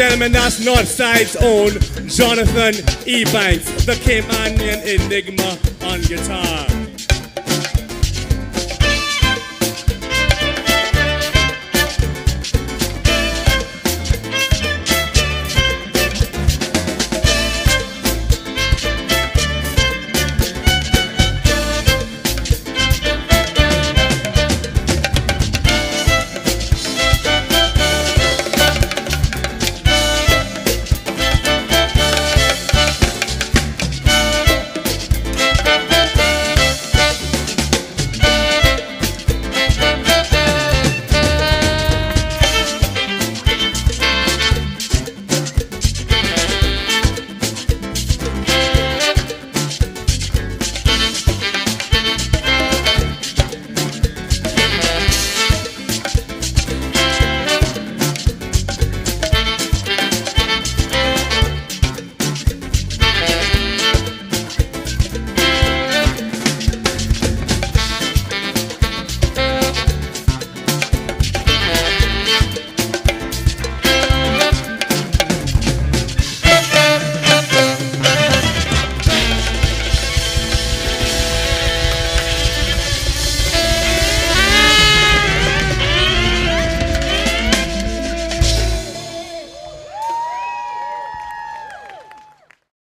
And that's Northside's own Jonathan Ebanks, the Caymanian Enigma on guitar.